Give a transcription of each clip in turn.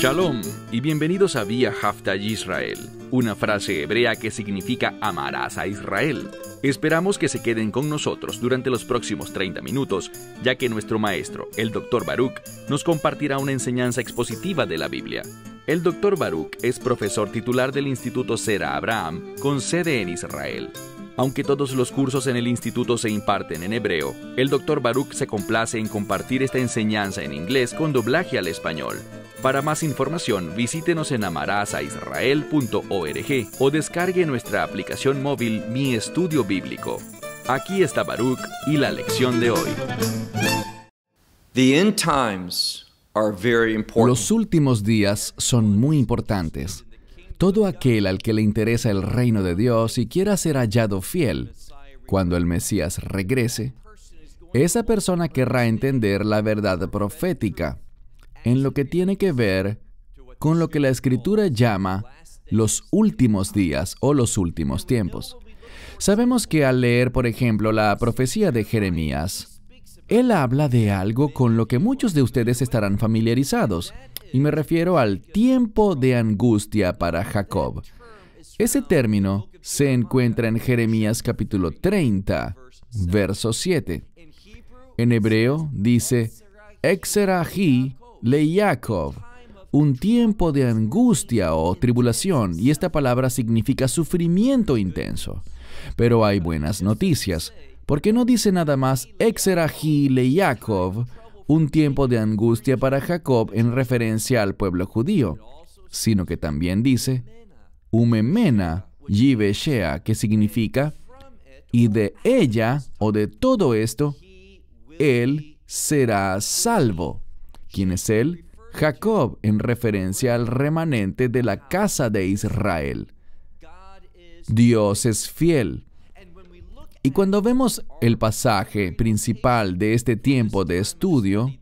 Shalom y bienvenidos a Vía Haftaj Israel, una frase hebrea que significa amarás a Israel. Esperamos que se queden con nosotros durante los próximos 30 minutos, ya que nuestro maestro, el Dr. Baruch, nos compartirá una enseñanza expositiva de la Biblia. El Dr. Baruch es profesor titular del Instituto Sera Abraham, con sede en Israel. Aunque todos los cursos en el instituto se imparten en hebreo, el Dr. Baruch se complace en compartir esta enseñanza en inglés con doblaje al español. Para más información, visítenos en amarazaisrael.org o descargue nuestra aplicación móvil Mi Estudio Bíblico. Aquí está Baruch y la lección de hoy. Los últimos días son muy importantes. Todo aquel al que le interesa el reino de Dios y quiera ser hallado fiel cuando el Mesías regrese, esa persona querrá entender la verdad profética en lo que tiene que ver con lo que la Escritura llama los últimos días o los últimos tiempos. Sabemos que al leer, por ejemplo, la profecía de Jeremías, él habla de algo con lo que muchos de ustedes estarán familiarizados, y me refiero al tiempo de angustia para Jacob. Ese término se encuentra en Jeremías capítulo 30, verso 7. En hebreo dice, Exerahi le Jacob, un tiempo de angustia o tribulación, y esta palabra significa sufrimiento intenso. Pero hay buenas noticias, porque no dice nada más Exerahi le Jacob, un tiempo de angustia para Jacob en referencia al pueblo judío, sino que también dice Umemena Yiveshea, que significa y de ella o de todo esto, él será salvo. ¿Quién es él? Jacob, en referencia al remanente de la casa de Israel. Dios es fiel. Y cuando vemos el pasaje principal de este tiempo de estudio,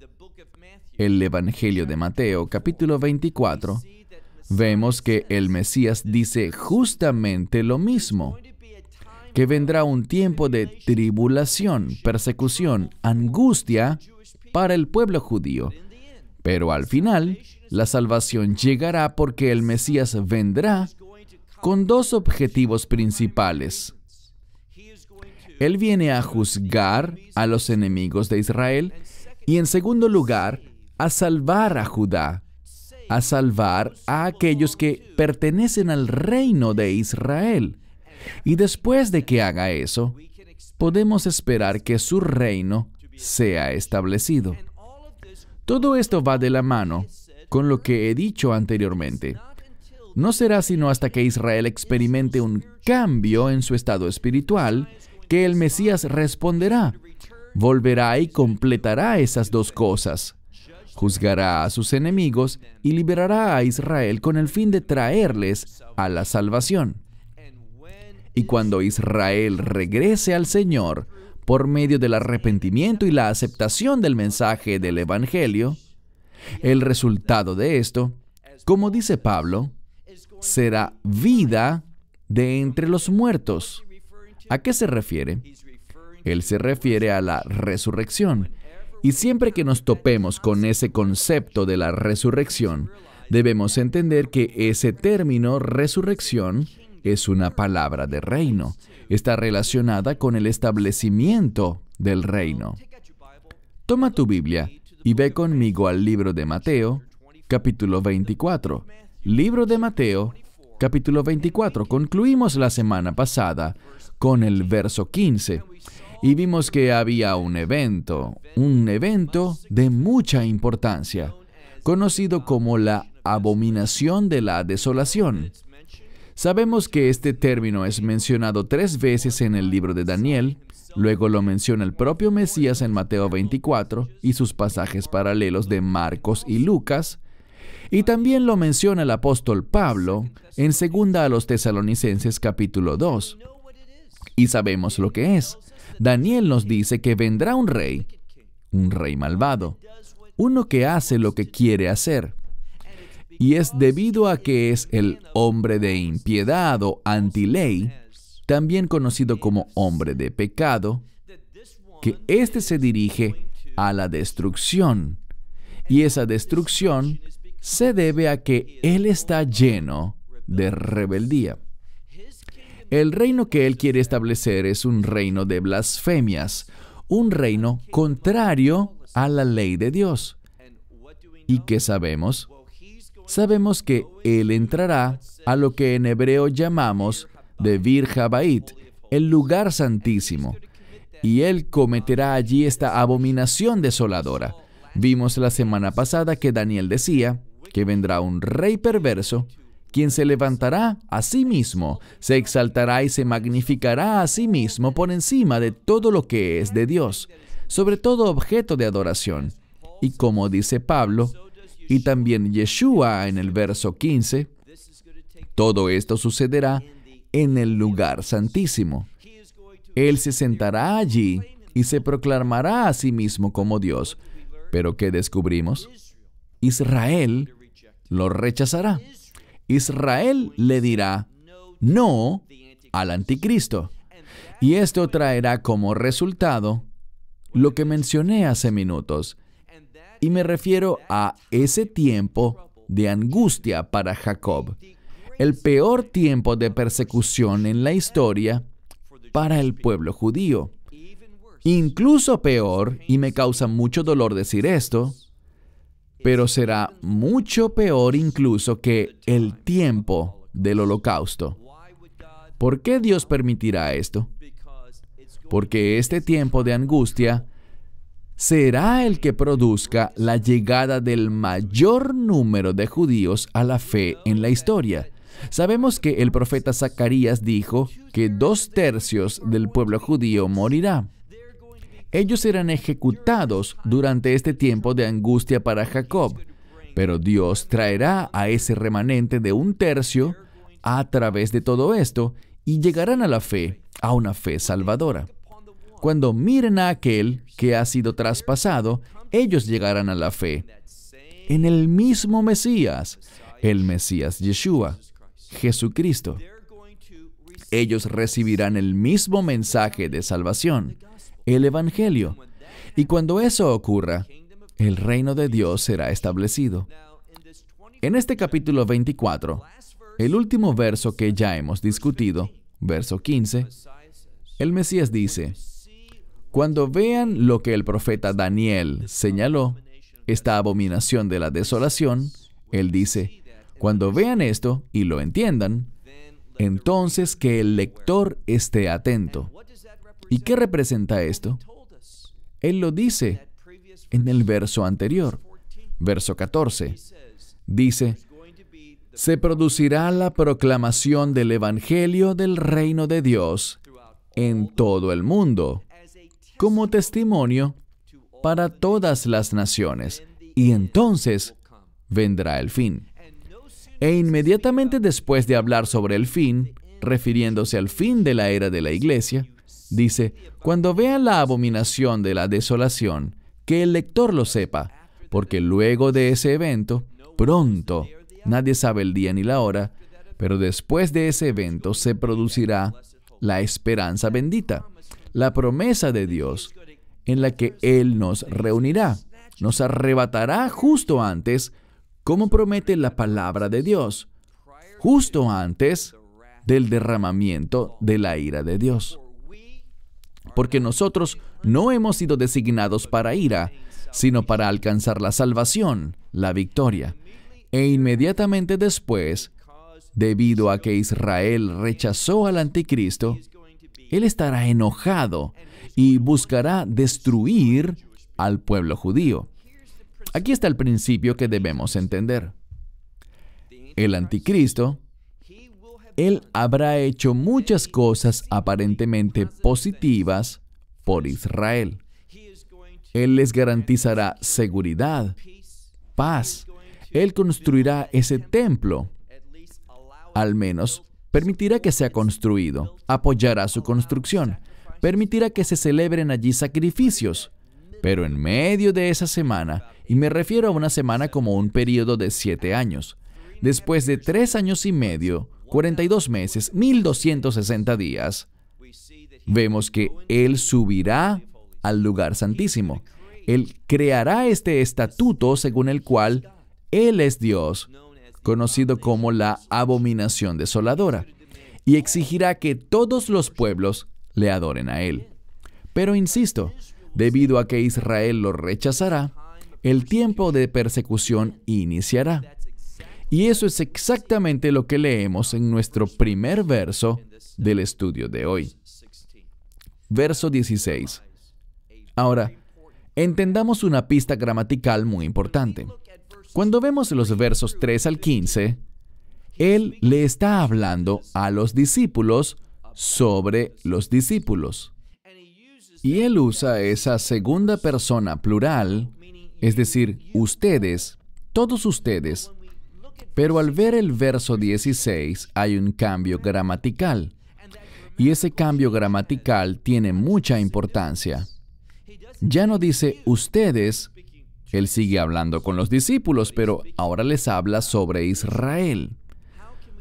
el Evangelio de Mateo capítulo 24, vemos que el Mesías dice justamente lo mismo, que vendrá un tiempo de tribulación, persecución, angustia para el pueblo judío. Pero al final, la salvación llegará porque el Mesías vendrá con dos objetivos principales. Él viene a juzgar a los enemigos de Israel y en segundo lugar, a salvar a Judá, a salvar a aquellos que pertenecen al reino de Israel. Y después de que haga eso, podemos esperar que su reino sea establecido. Todo esto va de la mano con lo que he dicho anteriormente. No será sino hasta que Israel experimente un cambio en su estado espiritual que el Mesías responderá, volverá y completará esas dos cosas. Juzgará a sus enemigos y liberará a Israel con el fin de traerles a la salvación. Y cuando Israel regrese al Señor por medio del arrepentimiento y la aceptación del mensaje del Evangelio, el resultado de esto, como dice Pablo, será vida de entre los muertos. ¿A qué se refiere? Él se refiere a la resurrección. Y siempre que nos topemos con ese concepto de la resurrección, debemos entender que ese término resurrección es una palabra de reino. Está relacionada con el establecimiento del reino. Toma tu Biblia y ve conmigo al libro de Mateo, capítulo 24. Libro de Mateo, capítulo 24. Concluimos la semana pasada con el verso 15 y vimos que había un evento, un evento de mucha importancia, conocido como la abominación de la desolación. Sabemos que este término es mencionado tres veces en el libro de Daniel, luego lo menciona el propio Mesías en Mateo 24 y sus pasajes paralelos de Marcos y Lucas, y también lo menciona el apóstol Pablo en segunda a los tesalonicenses capítulo 2 y sabemos lo que es. Daniel nos dice que vendrá un rey, un rey malvado, uno que hace lo que quiere hacer. Y es debido a que es el hombre de impiedad o antiley, también conocido como hombre de pecado, que éste se dirige a la destrucción. Y esa destrucción se debe a que Él está lleno de rebeldía. El reino que Él quiere establecer es un reino de blasfemias, un reino contrario a la ley de Dios. ¿Y qué sabemos? Sabemos que Él entrará a lo que en hebreo llamamos de Virja Bait, el lugar santísimo, y Él cometerá allí esta abominación desoladora. Vimos la semana pasada que Daniel decía que vendrá un rey perverso quien se levantará a sí mismo, se exaltará y se magnificará a sí mismo por encima de todo lo que es de Dios, sobre todo objeto de adoración. Y como dice Pablo, y también Yeshua en el verso 15, todo esto sucederá en el lugar santísimo. Él se sentará allí y se proclamará a sí mismo como Dios. Pero ¿qué descubrimos? Israel lo rechazará. Israel le dirá no al anticristo. Y esto traerá como resultado lo que mencioné hace minutos. Y me refiero a ese tiempo de angustia para Jacob. El peor tiempo de persecución en la historia para el pueblo judío. Incluso peor, y me causa mucho dolor decir esto, pero será mucho peor incluso que el tiempo del holocausto. ¿Por qué Dios permitirá esto? Porque este tiempo de angustia será el que produzca la llegada del mayor número de judíos a la fe en la historia. Sabemos que el profeta Zacarías dijo que dos tercios del pueblo judío morirá ellos serán ejecutados durante este tiempo de angustia para Jacob, pero Dios traerá a ese remanente de un tercio a través de todo esto y llegarán a la fe, a una fe salvadora. Cuando miren a aquel que ha sido traspasado, ellos llegarán a la fe en el mismo Mesías, el Mesías Yeshua, Jesucristo. Ellos recibirán el mismo mensaje de salvación el Evangelio. Y cuando eso ocurra, el reino de Dios será establecido. En este capítulo 24, el último verso que ya hemos discutido, verso 15, el Mesías dice, Cuando vean lo que el profeta Daniel señaló, esta abominación de la desolación, él dice, cuando vean esto y lo entiendan, entonces que el lector esté atento. ¿Y qué representa esto? Él lo dice en el verso anterior, verso 14. Dice, se producirá la proclamación del Evangelio del reino de Dios en todo el mundo, como testimonio para todas las naciones, y entonces vendrá el fin. E inmediatamente después de hablar sobre el fin, refiriéndose al fin de la era de la iglesia, Dice, cuando vean la abominación de la desolación, que el lector lo sepa, porque luego de ese evento, pronto, nadie sabe el día ni la hora, pero después de ese evento se producirá la esperanza bendita, la promesa de Dios, en la que Él nos reunirá, nos arrebatará justo antes, como promete la palabra de Dios, justo antes del derramamiento de la ira de Dios porque nosotros no hemos sido designados para ira, sino para alcanzar la salvación, la victoria. E inmediatamente después, debido a que Israel rechazó al anticristo, él estará enojado y buscará destruir al pueblo judío. Aquí está el principio que debemos entender. El anticristo él habrá hecho muchas cosas aparentemente positivas por Israel. Él les garantizará seguridad, paz. Él construirá ese templo. Al menos permitirá que sea construido, apoyará su construcción, permitirá que se celebren allí sacrificios. Pero en medio de esa semana, y me refiero a una semana como un periodo de siete años, después de tres años y medio, 42 meses, 1260 días, vemos que Él subirá al lugar santísimo. Él creará este estatuto según el cual Él es Dios, conocido como la abominación desoladora, y exigirá que todos los pueblos le adoren a Él. Pero insisto, debido a que Israel lo rechazará, el tiempo de persecución iniciará. Y eso es exactamente lo que leemos en nuestro primer verso del estudio de hoy. Verso 16. Ahora, entendamos una pista gramatical muy importante. Cuando vemos los versos 3 al 15, Él le está hablando a los discípulos sobre los discípulos. Y Él usa esa segunda persona plural, es decir, ustedes, todos ustedes, pero al ver el verso 16 hay un cambio gramatical. Y ese cambio gramatical tiene mucha importancia. Ya no dice ustedes, él sigue hablando con los discípulos, pero ahora les habla sobre Israel.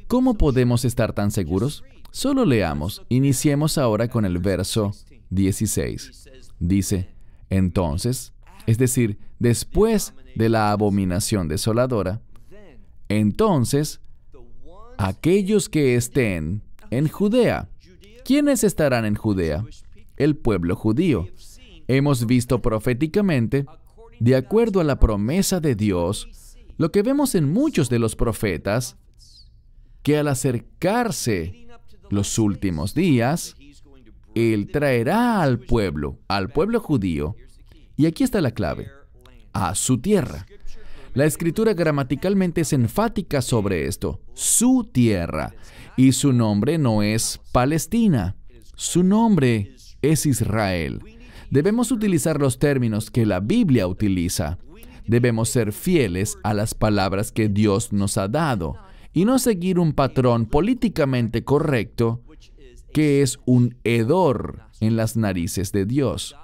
¿Cómo podemos estar tan seguros? Solo leamos. Iniciemos ahora con el verso 16. Dice, entonces, es decir, después de la abominación desoladora, entonces, aquellos que estén en Judea, ¿quiénes estarán en Judea? El pueblo judío. Hemos visto proféticamente, de acuerdo a la promesa de Dios, lo que vemos en muchos de los profetas, que al acercarse los últimos días, Él traerá al pueblo, al pueblo judío, y aquí está la clave, a su tierra. La escritura gramaticalmente es enfática sobre esto, su tierra, y su nombre no es Palestina, su nombre es Israel. Debemos utilizar los términos que la Biblia utiliza. Debemos ser fieles a las palabras que Dios nos ha dado y no seguir un patrón políticamente correcto que es un hedor en las narices de Dios.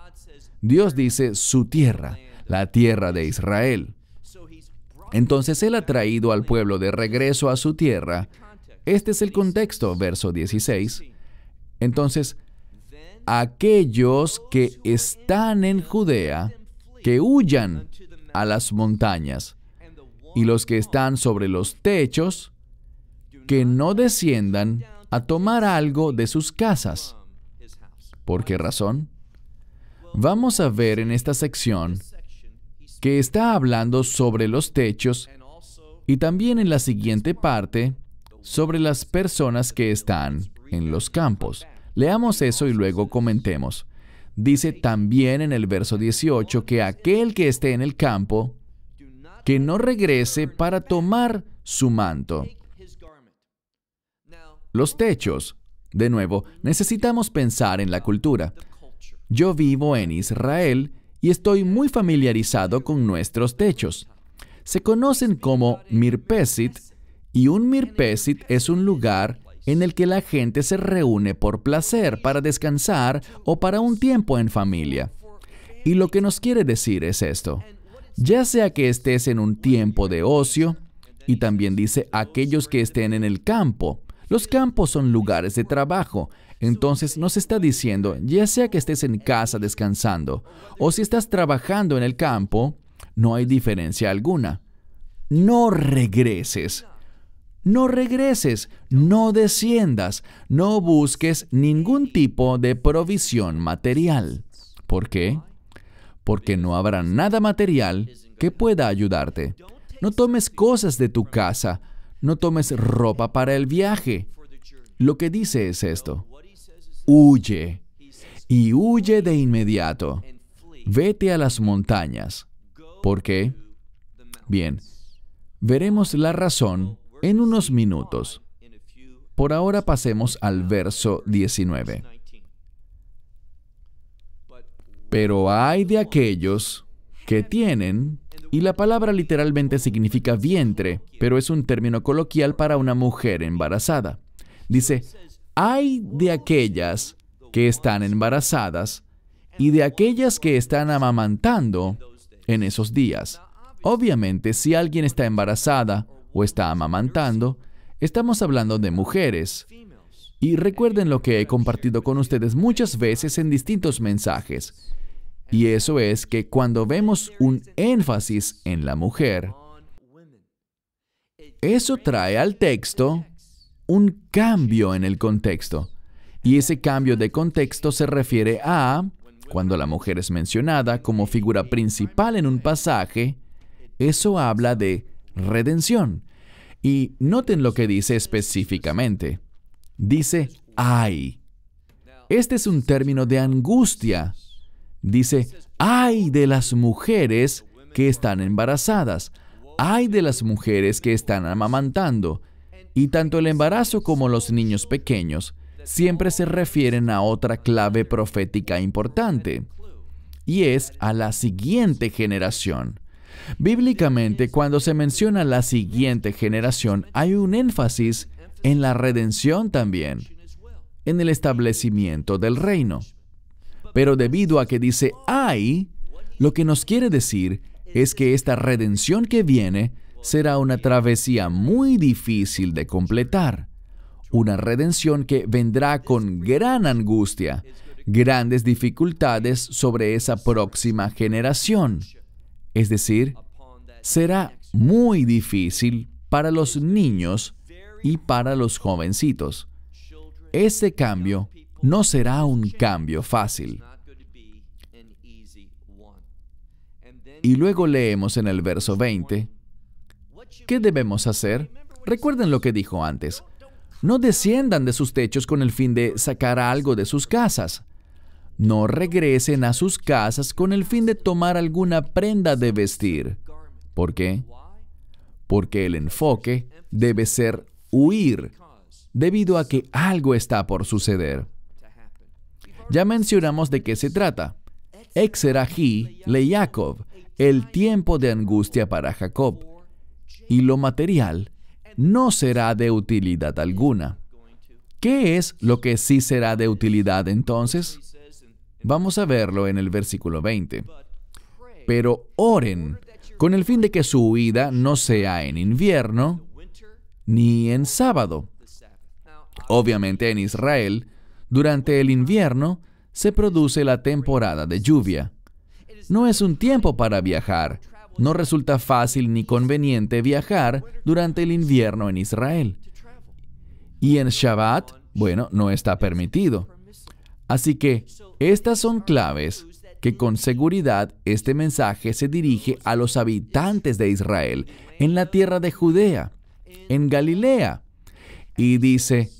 Dios dice su tierra, la tierra de Israel. Entonces Él ha traído al pueblo de regreso a su tierra. Este es el contexto, verso 16. Entonces, aquellos que están en Judea, que huyan a las montañas, y los que están sobre los techos, que no desciendan a tomar algo de sus casas. ¿Por qué razón? Vamos a ver en esta sección que está hablando sobre los techos y también en la siguiente parte sobre las personas que están en los campos. Leamos eso y luego comentemos. Dice también en el verso 18 que aquel que esté en el campo, que no regrese para tomar su manto. Los techos. De nuevo, necesitamos pensar en la cultura. Yo vivo en Israel y estoy muy familiarizado con nuestros techos. Se conocen como mirpesit y un mirpesit es un lugar en el que la gente se reúne por placer, para descansar o para un tiempo en familia. Y lo que nos quiere decir es esto. Ya sea que estés en un tiempo de ocio, y también dice aquellos que estén en el campo. Los campos son lugares de trabajo entonces nos está diciendo, ya sea que estés en casa descansando o si estás trabajando en el campo, no hay diferencia alguna. No regreses. No regreses, no desciendas, no busques ningún tipo de provisión material. ¿Por qué? Porque no habrá nada material que pueda ayudarte. No tomes cosas de tu casa, no tomes ropa para el viaje. Lo que dice es esto huye y huye de inmediato. Vete a las montañas. ¿Por qué? Bien, veremos la razón en unos minutos. Por ahora pasemos al verso 19. Pero hay de aquellos que tienen, y la palabra literalmente significa vientre, pero es un término coloquial para una mujer embarazada. Dice, hay de aquellas que están embarazadas y de aquellas que están amamantando en esos días. Obviamente, si alguien está embarazada o está amamantando, estamos hablando de mujeres. Y recuerden lo que he compartido con ustedes muchas veces en distintos mensajes. Y eso es que cuando vemos un énfasis en la mujer, eso trae al texto un cambio en el contexto. Y ese cambio de contexto se refiere a, cuando la mujer es mencionada como figura principal en un pasaje, eso habla de redención. Y noten lo que dice específicamente. Dice ay. Este es un término de angustia. Dice ay de las mujeres que están embarazadas. Ay de las mujeres que están amamantando. Y tanto el embarazo como los niños pequeños siempre se refieren a otra clave profética importante, y es a la siguiente generación. Bíblicamente, cuando se menciona la siguiente generación, hay un énfasis en la redención también, en el establecimiento del reino. Pero debido a que dice hay, lo que nos quiere decir es que esta redención que viene será una travesía muy difícil de completar. Una redención que vendrá con gran angustia, grandes dificultades sobre esa próxima generación. Es decir, será muy difícil para los niños y para los jovencitos. Ese cambio no será un cambio fácil. Y luego leemos en el verso 20, ¿qué debemos hacer? Recuerden lo que dijo antes. No desciendan de sus techos con el fin de sacar algo de sus casas. No regresen a sus casas con el fin de tomar alguna prenda de vestir. ¿Por qué? Porque el enfoque debe ser huir, debido a que algo está por suceder. Ya mencionamos de qué se trata. Exerají le Jacob, el tiempo de angustia para Jacob, y lo material no será de utilidad alguna. ¿Qué es lo que sí será de utilidad entonces? Vamos a verlo en el versículo 20. Pero oren con el fin de que su huida no sea en invierno ni en sábado. Obviamente en Israel, durante el invierno se produce la temporada de lluvia. No es un tiempo para viajar. No resulta fácil ni conveniente viajar durante el invierno en Israel. Y en Shabbat, bueno, no está permitido. Así que estas son claves que con seguridad este mensaje se dirige a los habitantes de Israel en la tierra de Judea, en Galilea, y dice,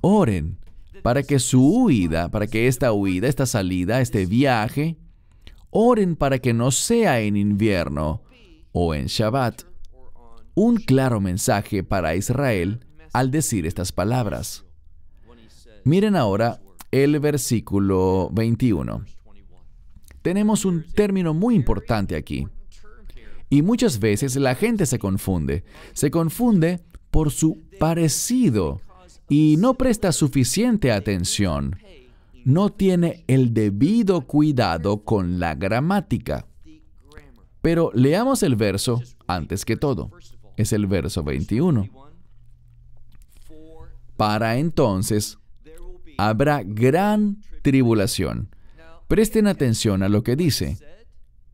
oren para que su huida, para que esta huida, esta salida, este viaje, oren para que no sea en invierno o en Shabbat. Un claro mensaje para Israel al decir estas palabras. Miren ahora el versículo 21. Tenemos un término muy importante aquí. Y muchas veces la gente se confunde. Se confunde por su parecido y no presta suficiente atención no tiene el debido cuidado con la gramática. Pero leamos el verso antes que todo. Es el verso 21. Para entonces habrá gran tribulación. Presten atención a lo que dice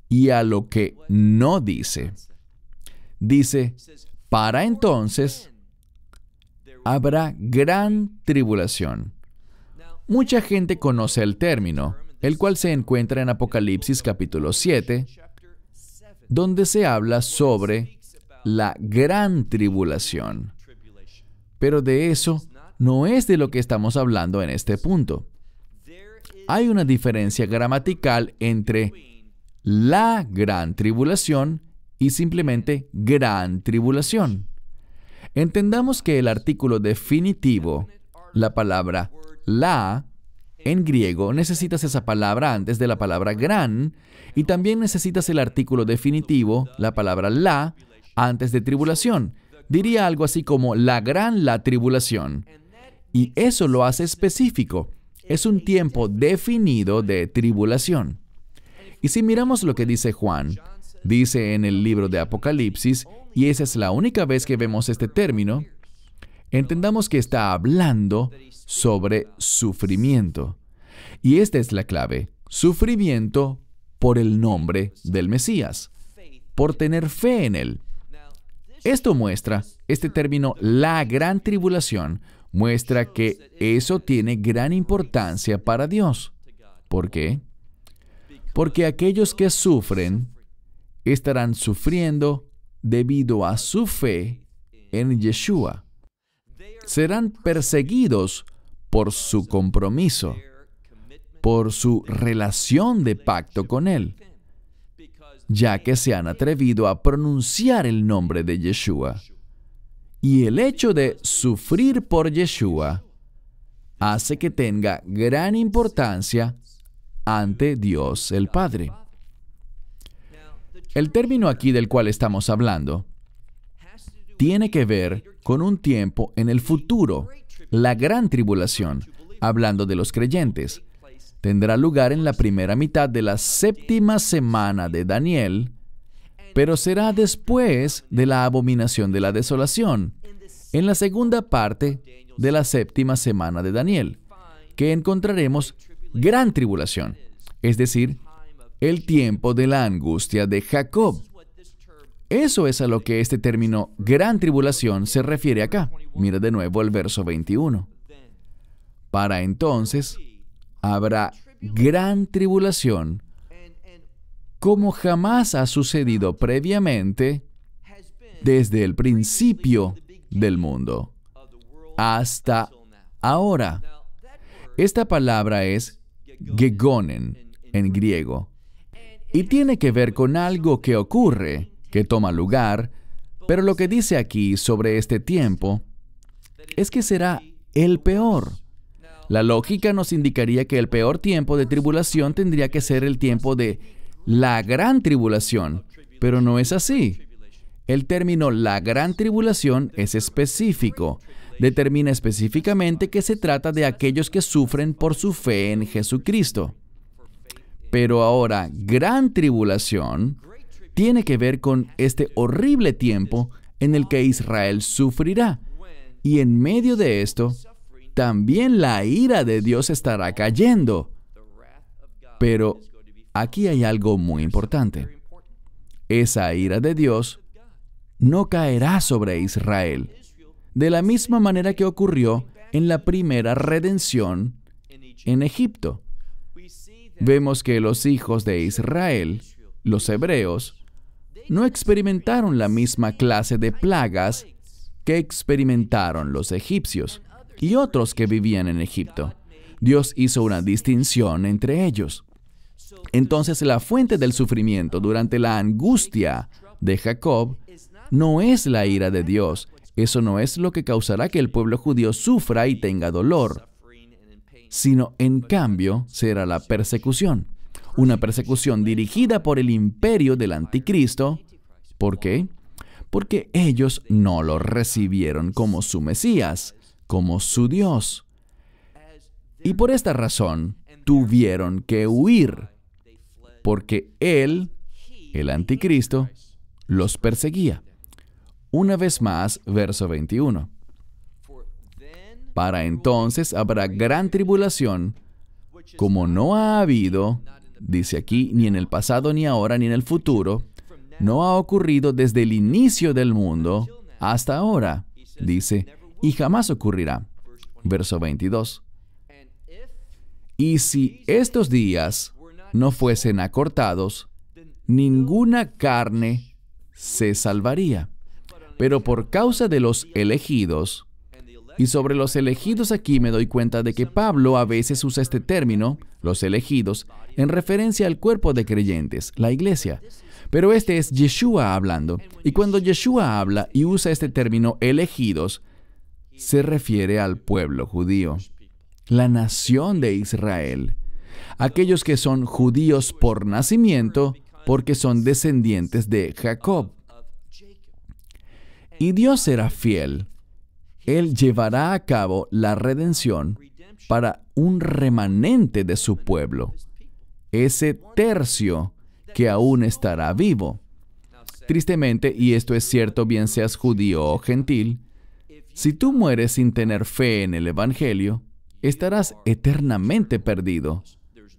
y a lo que no dice. Dice, para entonces habrá gran tribulación. Mucha gente conoce el término, el cual se encuentra en Apocalipsis capítulo 7, donde se habla sobre la gran tribulación. Pero de eso no es de lo que estamos hablando en este punto. Hay una diferencia gramatical entre la gran tribulación y simplemente gran tribulación. Entendamos que el artículo definitivo, la palabra la, en griego necesitas esa palabra antes de la palabra gran y también necesitas el artículo definitivo, la palabra la, antes de tribulación. Diría algo así como la gran la tribulación. Y eso lo hace específico. Es un tiempo definido de tribulación. Y si miramos lo que dice Juan, dice en el libro de Apocalipsis, y esa es la única vez que vemos este término, entendamos que está hablando sobre sufrimiento. Y esta es la clave, sufrimiento por el nombre del Mesías, por tener fe en Él. Esto muestra, este término, la gran tribulación, muestra que eso tiene gran importancia para Dios. ¿Por qué? Porque aquellos que sufren estarán sufriendo debido a su fe en Yeshua. Serán perseguidos por su compromiso, por su relación de pacto con Él, ya que se han atrevido a pronunciar el nombre de Yeshua. Y el hecho de sufrir por Yeshua hace que tenga gran importancia ante Dios el Padre. El término aquí del cual estamos hablando tiene que ver con un tiempo en el futuro, la gran tribulación, hablando de los creyentes. Tendrá lugar en la primera mitad de la séptima semana de Daniel, pero será después de la abominación de la desolación, en la segunda parte de la séptima semana de Daniel, que encontraremos gran tribulación, es decir, el tiempo de la angustia de Jacob. Eso es a lo que este término gran tribulación se refiere acá. Mira de nuevo el verso 21. Para entonces habrá gran tribulación como jamás ha sucedido previamente desde el principio del mundo hasta ahora. Esta palabra es gegonen en griego y tiene que ver con algo que ocurre, que toma lugar, pero lo que dice aquí sobre este tiempo es que será el peor. La lógica nos indicaría que el peor tiempo de tribulación tendría que ser el tiempo de la gran tribulación, pero no es así. El término la gran tribulación es específico. Determina específicamente que se trata de aquellos que sufren por su fe en Jesucristo. Pero ahora, gran tribulación tiene que ver con este horrible tiempo en el que Israel sufrirá. Y en medio de esto, también la ira de Dios estará cayendo. Pero aquí hay algo muy importante. Esa ira de Dios no caerá sobre Israel, de la misma manera que ocurrió en la primera redención en Egipto. Vemos que los hijos de Israel, los hebreos, no experimentaron la misma clase de plagas que experimentaron los egipcios y otros que vivían en Egipto. Dios hizo una distinción entre ellos. Entonces la fuente del sufrimiento durante la angustia de Jacob no es la ira de Dios. Eso no es lo que causará que el pueblo judío sufra y tenga dolor, sino en cambio será la persecución. Una persecución dirigida por el imperio del anticristo. ¿Por qué? Porque ellos no lo recibieron como su Mesías como su Dios. Y por esta razón tuvieron que huir, porque Él, el anticristo, los perseguía. Una vez más, verso 21. Para entonces habrá gran tribulación, como no ha habido, dice aquí, ni en el pasado, ni ahora, ni en el futuro, no ha ocurrido desde el inicio del mundo hasta ahora, dice, y jamás ocurrirá. Verso 22. Y si estos días no fuesen acortados, ninguna carne se salvaría. Pero por causa de los elegidos, y sobre los elegidos aquí me doy cuenta de que Pablo a veces usa este término, los elegidos, en referencia al cuerpo de creyentes, la iglesia. Pero este es Yeshua hablando. Y cuando Yeshua habla y usa este término elegidos, se refiere al pueblo judío, la nación de Israel, aquellos que son judíos por nacimiento porque son descendientes de Jacob. Y Dios será fiel. Él llevará a cabo la redención para un remanente de su pueblo, ese tercio que aún estará vivo. Tristemente, y esto es cierto bien seas judío o gentil, si tú mueres sin tener fe en el Evangelio, estarás eternamente perdido.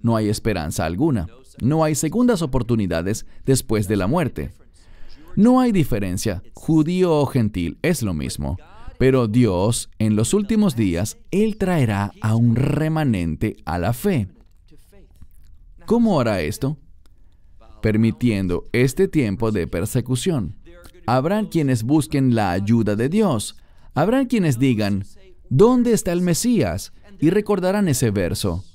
No hay esperanza alguna. No hay segundas oportunidades después de la muerte. No hay diferencia, judío o gentil, es lo mismo. Pero Dios, en los últimos días, Él traerá a un remanente a la fe. ¿Cómo hará esto? Permitiendo este tiempo de persecución. Habrán quienes busquen la ayuda de Dios. Habrán quienes digan, ¿dónde está el Mesías? Y recordarán ese verso.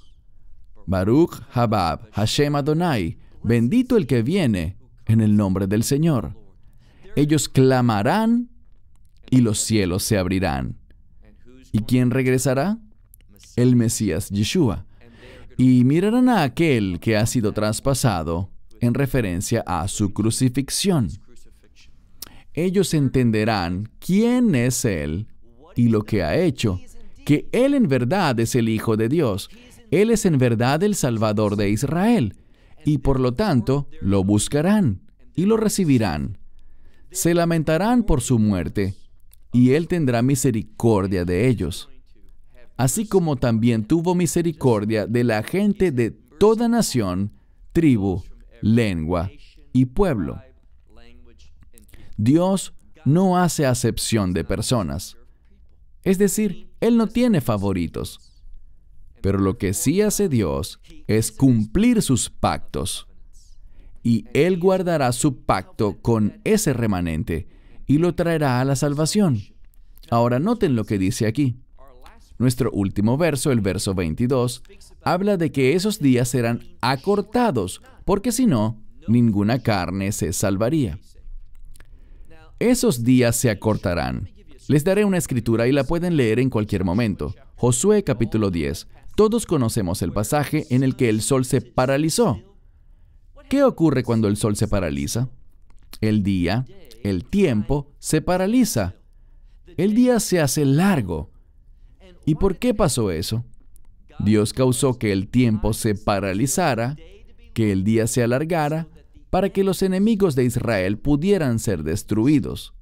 Baruch Habab Hashem Adonai, bendito el que viene en el nombre del Señor. Ellos clamarán y los cielos se abrirán. ¿Y quién regresará? El Mesías Yeshua. Y mirarán a aquel que ha sido traspasado en referencia a su crucifixión. Ellos entenderán quién es Él y lo que ha hecho, que Él en verdad es el Hijo de Dios, Él es en verdad el Salvador de Israel, y por lo tanto lo buscarán y lo recibirán. Se lamentarán por su muerte, y Él tendrá misericordia de ellos, así como también tuvo misericordia de la gente de toda nación, tribu, lengua y pueblo. Dios no hace acepción de personas. Es decir, Él no tiene favoritos. Pero lo que sí hace Dios es cumplir sus pactos. Y Él guardará su pacto con ese remanente y lo traerá a la salvación. Ahora noten lo que dice aquí. Nuestro último verso, el verso 22, habla de que esos días serán acortados, porque si no, ninguna carne se salvaría. Esos días se acortarán. Les daré una escritura y la pueden leer en cualquier momento. Josué capítulo 10. Todos conocemos el pasaje en el que el sol se paralizó. ¿Qué ocurre cuando el sol se paraliza? El día el tiempo se paraliza. El día se hace largo. ¿Y por qué pasó eso? Dios causó que el tiempo se paralizara, que el día se alargara, para que los enemigos de Israel pudieran ser destruidos.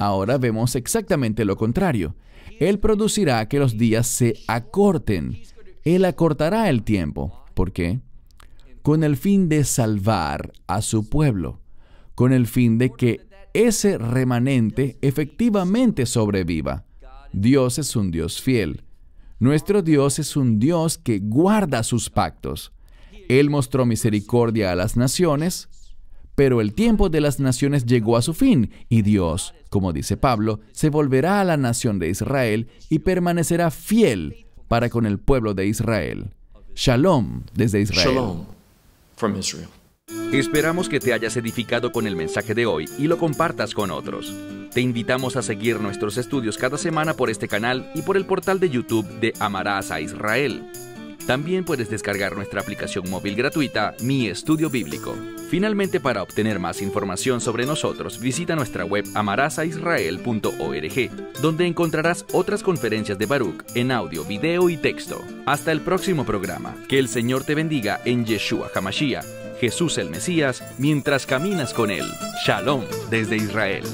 Ahora vemos exactamente lo contrario. Él producirá que los días se acorten. Él acortará el tiempo. ¿Por qué? Con el fin de salvar a su pueblo, con el fin de que ese remanente efectivamente sobreviva. Dios es un Dios fiel. Nuestro Dios es un Dios que guarda sus pactos. Él mostró misericordia a las naciones, pero el tiempo de las naciones llegó a su fin y Dios, como dice Pablo, se volverá a la nación de Israel y permanecerá fiel para con el pueblo de Israel. Shalom desde Israel. Shalom from Israel. Esperamos que te hayas edificado con el mensaje de hoy y lo compartas con otros. Te invitamos a seguir nuestros estudios cada semana por este canal y por el portal de YouTube de Amarás a Israel. También puedes descargar nuestra aplicación móvil gratuita Mi Estudio Bíblico. Finalmente, para obtener más información sobre nosotros, visita nuestra web amarasaisrael.org, donde encontrarás otras conferencias de Baruch en audio, video y texto. Hasta el próximo programa. Que el Señor te bendiga en Yeshua Hamashiach Jesús el Mesías mientras caminas con Él. Shalom desde Israel.